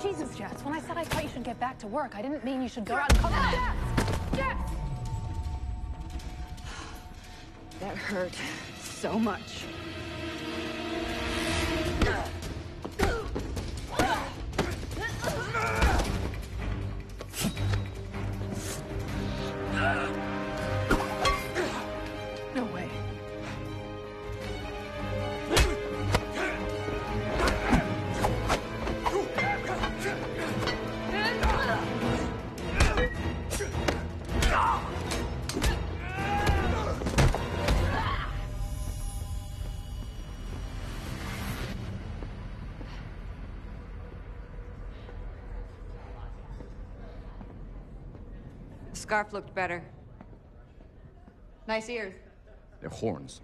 Jesus, Jess, when I said I thought you should get back to work, I didn't mean you should go out and come Jess! Jess! That hurt so much. Scarf looked better. Nice ears. They're horns.